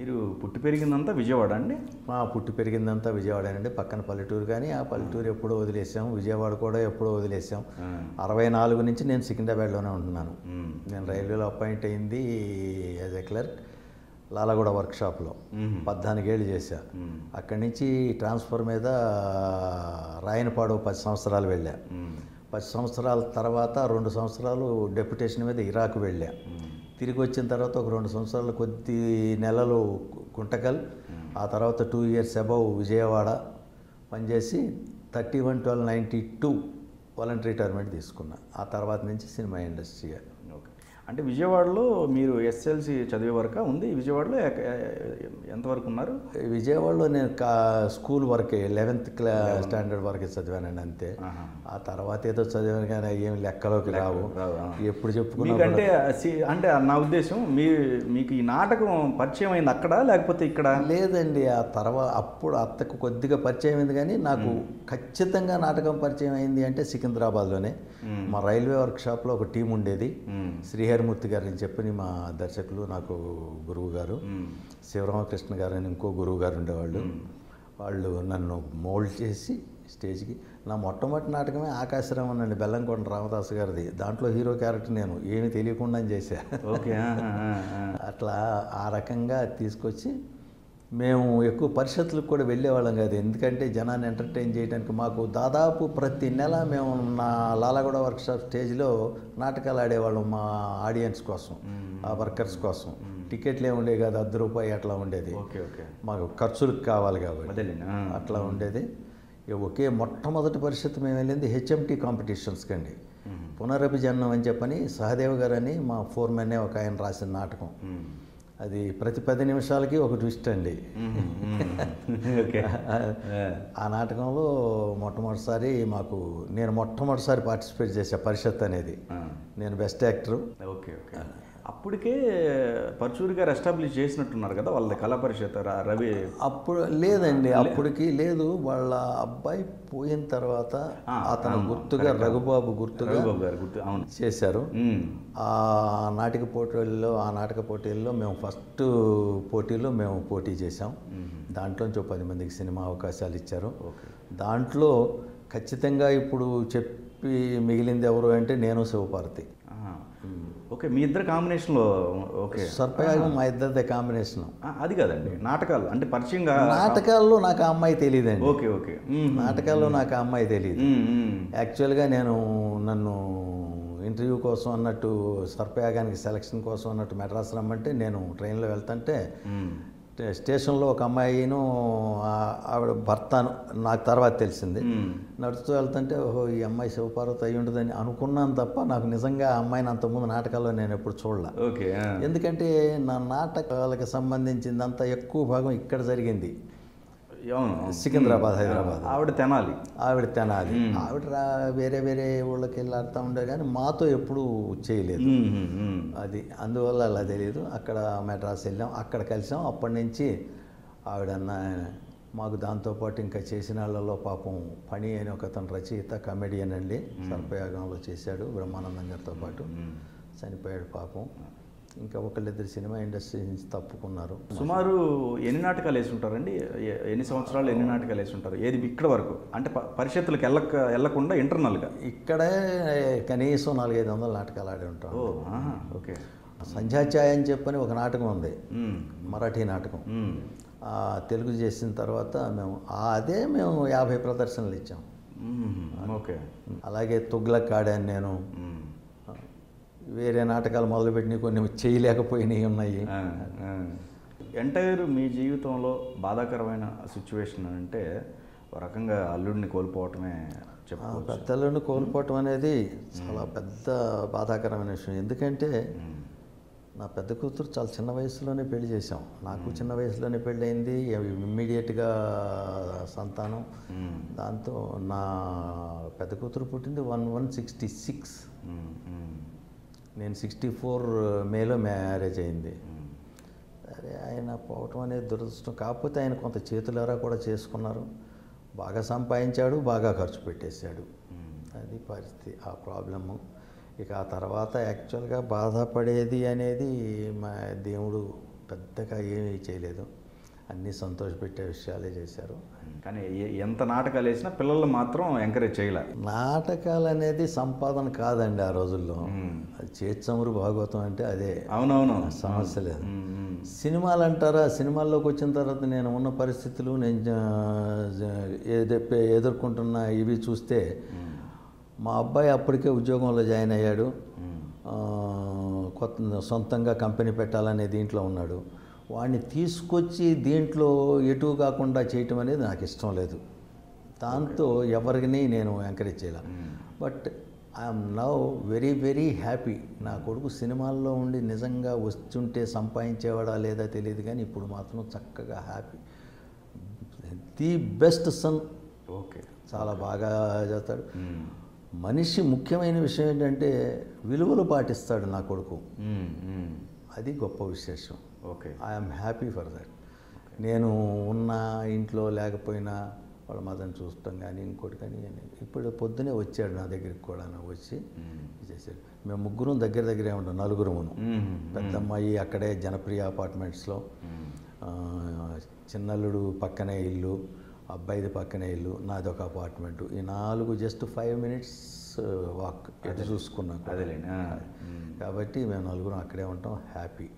మీరు పుట్టి పెరిగిందంతా విజయవాడ అండి మా పుట్టి పెరిగిందంతా విజయవాడేనండి పక్కన పల్లెటూరు కానీ ఆ పల్లెటూరు ఎప్పుడో వదిలేసాం విజయవాడ కూడా ఎప్పుడో వదిలేసాం. అరవై నాలుగు నుంచి నేను సికింద్రాబాద్లోనే ఉంటున్నాను. నేను రైల్వేలో అపాయింట్ అయింది యాజ్ ఎ క్లర్క్ లాలగూడ వర్క్షాప్లో. పద్నాలుగేళ్ళు చేశా. అక్కడి నుంచి ట్రాన్స్ఫర్ మీద రాయనపాడు పది సంవత్సరాలు వెళ్ళా. పది సంవత్సరాల తర్వాత రెండు సంవత్సరాలు డెప్యుటేషన్ మీద ఇరాక్ వెళ్ళా తిరిగి వచ్చిన తర్వాత ఒక రెండు సంవత్సరాలు కొద్ది నెలలు గుంటకల్ ఆ తర్వాత టూ ఇయర్స్ అబౌవ్ విజయవాడ పనిచేసి thirty one twelve ninety two voluntary retirement తీసుకున్నా. ఆ తర్వాత నుంచి సినిమా ఇండస్ట్రీ అంటే విజయవాడలో మీరు ఎస్ఎల్సి చదివే వరకు ఉంది. విజయవాడలో ఎంతవరకు ఉన్నారు? విజయవాడలో నేను కా స్కూల్ వరకే లెవెన్త్ క్లా స్టాండర్డ్ వరకే చదివానండి అంతే. ఆ తర్వాత ఏదో చదివాను కానీ అవి ఏం లెక్కలోకి రావు. ఎప్పుడు సి- అంటే నా ఉద్దేశం మీ మీకు ఈ నాటకం పరిచయం అయింది అక్కడ లేకపోతే ఇక్కడ? లేదండి ఆ తర్వాత అప్పుడు అత్తకు కొద్దిగా పరిచయం అయింది కానీ నాకు ఖచ్చితంగా నాటకం పరిచయం అయింది అంటే సికింద్రాబాద్లోనే. మా రైల్వే వర్క్షాప్లో ఒక టీం ఉండేది. మ్మ్. శ్రీహరిమూర్తి గారు అని చెప్పని మా దర్శకులు నాకు గురువు గారు. శివరామకృష్ణ గారు అని ఇంకో గురువు గారు ఉండేవాళ్ళు వాళ్ళు నన్ను మోల్డ్ చేసి స్టేజ్కి నా మొట్టమొదటి నాటకమే ఆకాశరామన్ అండి బెల్లంకొండ రామదాస్ గారిది. దాంట్లో హీరో క్యారెక్టర్ నేను ఏమీ తెలియకుండా చేశా. ఓకే. అట్లా ఆ రకంగా తీసుకొచ్చి మేము ఎక్కువ పరిషత్లకు కూడా వెళ్ళేవాళ్ళం కాదు. ఎందుకంటే జనాన్ని ఎంటర్టైన్ చేయడానికి మాకు దాదాపు ప్రతి నెల మేము నా లాలగూడ వర్క్షాప్ స్టేజ్లో నాటకాలు ఆడేవాళ్ళం మా ఆడియన్స్ కోసం ఆ వర్కర్స్ కోసం. టికెట్లు ఏమి ఉండేవి కాదు అర్ధ రూపాయి అట్లా ఉండేది. Okay okay. మాకు ఖర్చులకు కావాలి కాబట్టి. అట్లా ఉండేది. ఒకే మొట్టమొదటి పరిషత్ మేము వెళ్ళింది హెచ్ఎంటీ కాంపిటీషన్స్కి అండి పునరభిజన్నం అని చెప్పని సహదేవ్ గారు అని మా ఫోర్ మెన్నే ఒక ఆయన రాసిన నాటకం. అది ప్రతి పది నిమిషాలకి ఒక ట్విస్ట్ అండి. ఆ. నాటకంలో మొట్టమొదటిసారి మాకు నేను మొట్టమొదటిసారి పార్టిసిపేట్ చేసా పరిషత్ అనేది. నేను బెస్ట్ యాక్టర్. Okay okay. అప్పటికే పరచూరి గారు ఎస్టాబ్లిష్ చేసినట్టున్నారు కదా వాళ్ళది కళా పరిషత్ రవి. అప్పుడు లేదండి అప్పటికి లేదు. వాళ్ళ అబ్బాయి పోయిన తర్వాత అతను గుర్తుగా రఘుబాబు గుర్తుగా గారు గుర్తు అవును. చేశారు. ఆ నాటక పోటీల్లో ఆ నాటక పోటీల్లో మేము ఫస్ట్ పోటీలో మేము పోటీ చేసాం దాంట్లోంచి పది మందికి సినిమా అవకాశాలు ఇచ్చారు. దాంట్లో ఖచ్చితంగా ఇప్పుడు చెప్పి మిగిలింది ఎవరు అంటే నేను శివపార్వతి. ఆహా. ఓకే మీ ఇద్దరు కాంబినేషన్లో ఓకే. సర్పయాగం మా ఇద్దరిదే కాంబినేషన్. అది కాదండి నాటకాలు అంటే పరిచయంగా నాటకాల్లో నాకు ఆ అమ్మాయి తెలియదండి. Okay okay. నాటకాల్లో నాకు ఆ అమ్మాయి తెలియదు. యాక్చువల్గా నేను నన్ను ఇంటర్వ్యూ కోసం అన్నట్టు సర్పయాగానికి సెలక్షన్ కోసం అన్నట్టు మెడ్రాస్ రమ్మంటే నేను ట్రైన్లో వెళ్తుంటే స్టేషన్లో ఒక అమ్మాయిను ఆవిడ భర్త అను- నాకు తర్వాత తెలిసింది. నడుస్తూ వెళ్తుంటే ఓహో ఈ అమ్మాయి శివపార్వతి అయి ఉండదని అనుకున్నాను తప్ప నాకు నిజంగా ఆ అమ్మాయిని అంతకుముందు నాటకాల్లో నేను ఎప్పుడు చూడలే ఓకే. ఎందుకంటే నా నాటకాలకు సంబంధించిందంతా ఎక్కువ భాగం ఇక్కడ జరిగింది సికింద్రాబాద్ హైదరాబాద్. ఆవిడ తెనాలి. ఆవిడ తినాలి. ఆవిడ వేరే వేరే ఊళ్ళకి వెళ్ళి ఆడుతూ ఉండే కానీ మాతో ఎప్పుడూ చేయలేదు. అది అందువల్ల అలా తెలియదు అక్కడ మెడ్రాస్ వెళ్ళాం. అక్కడ కలిసాం. అప్పటి నుంచి ఆవిడ అన్న మాకు దాంతోపాటు ఇంకా చేసిన వాళ్ళలో పాపం పని అని ఒక అతను రచయిత కమెడియన్ అండి. సర్పయాగంలో చేశాడు. బ్రహ్మానందం గారితో పాటు. చనిపోయాడు పాపం. ఇంకా ఒకళ్ళిద్దరు సినిమా ఇండస్ట్రీ నుంచి తప్పుకున్నారు. సుమారు ఎన్ని నాటకాలు వేసి ఉంటారండి ఎన్ని సంవత్సరాలు ఎన్ని నాటకాలు వేసి ఉంటారు ఏది ఇక్కడ వరకు? అంటే పరిషత్తులకు వెళ్ళక వెళ్ళకుండా ఇంటర్నల్గా? ఇక్కడే కనీసం నాలుగైదు వందల నాటకాలు ఆడి ఉంటాం. ఓకే. సంధ్యాఛాయ అని చెప్పని ఒక నాటకం ఉంది. మరాఠీ నాటకం. తెలుగు చేసిన తర్వాత మేము అదే మేము యాభై ప్రదర్శనలు ఇచ్చాం. ఓకే. అలాగే తుగ్లక్ ఆడాను నేను. వేరే నాటకాలు మొదలుపెట్టినవి కొన్ని చేయలేకపోయినవి ఉన్నాయి. ఎంటైర్ మీ జీవితంలో బాధాకరమైన సిచ్యువేషన్ అంటే ఒక రకంగా అల్లుడిని కోల్పోవటమే ఆ చెప్పుకోవచ్చు పెద్దలను కోల్పోవటం అనేది చాలా పెద్ద బాధాకరమైన విషయం. ఎందుకంటే నా పెద్ద కూతురు చాలా చిన్న వయసులోనే పెళ్ళి చేసాం నాకు చిన్న వయసులోనే పెళ్ళి అయింది ఇమ్మీడియట్గా సంతానం. దాంతో నా పెద్ద కూతురు పుట్టింది వన్ వన్ సిక్స్టీ సిక్స్. నేను సిక్స్టీ ఫోర్ uh, మేలో మ్యారేజ్ అయింది. అరే ఆయన పోవటం అనేది దురదృష్టం. కాకపోతే ఆయన కొంత చేతులరా కూడా చేసుకున్నారు. బాగా సంపాదించాడు బాగా ఖర్చు పెట్టేశాడు. అది పరిస్థితి ఆ ప్రాబ్లము. ఇక ఆ తర్వాత యాక్చువల్గా బాధపడేది అనేది మా దేవుడు పెద్దగా ఏమీ చేయలేదు. అన్నీ సంతోషపెట్టే విషయాలే చేశారు. కానీ ఎంత నాటకాలు వేసినా పిల్లలు మాత్రం ఎంకరేజ్ చేయలే. నాటకాలు అనేది సంపాదన కాదండి ఆ రోజుల్లో. అది చేర్చమురు భాగవతం అంటే అదే. అవునవును. సమస్య లేదు. సినిమాలు అంటారా సినిమాల్లోకి వచ్చిన తర్వాత నేను ఉన్న పరిస్థితులు నేను ఎదుర్కొంటున్న ఇవి చూస్తే మా అబ్బాయి అప్పటికే ఉద్యోగంలో జాయిన్ అయ్యాడు. కొత్త సొంతంగా కంపెనీ పెట్టాలనే దీంట్లో ఉన్నాడు. వాడిని తీసుకొచ్చి దీంట్లో ఎటు కాకుండా చేయటం అనేది నాకు ఇష్టం లేదు. దాంతో ఎవరిని నేను ఎంకరేజ్ చేయాల. But I'm now very very happy నా కొడుకు సినిమాల్లో ఉండి నిజంగా వస్తుంటే సంపాదించేవాడా లేదా తెలియదు కానీ ఇప్పుడు మాత్రం చక్కగా happy the best son okay. చాలా బాగా చేస్తాడు. మనిషి ముఖ్యమైన విషయం ఏంటంటే విలువలు పాటిస్తాడు నా కొడుకు. అది గొప్ప విశేషం. Okay. I'm happy for that నేను ఉన్న ఇంట్లో లేకపోయినా వాళ్ళ మదర్ని చూడటం కానీ ఇంకోటి కానీ. ఇప్పుడు పొద్దునే వచ్చాడు నా దగ్గరికి కూడా వచ్చి. చేశాడు. మేము ముగ్గురం దగ్గర దగ్గరే ఉంటాం నలుగురుమును. మ్మ్. పెద్ద అమ్మాయి అక్కడే జనప్రియ అపార్ట్మెంట్స్లో. చిన్నల్లుడు పక్కనే ఇల్లు అబ్బాయిది పక్కనే ఇల్లు నాది ఒక అపార్ట్మెంటు. ఈ నాలుగు జస్ట్ ఫైవ్ మినిట్స్ వాక్ ఎటు చూసుకున్నాం అదేలేండి. కాబట్టి మేము నలుగురం అక్కడే ఉంటాం. హ్యాపీ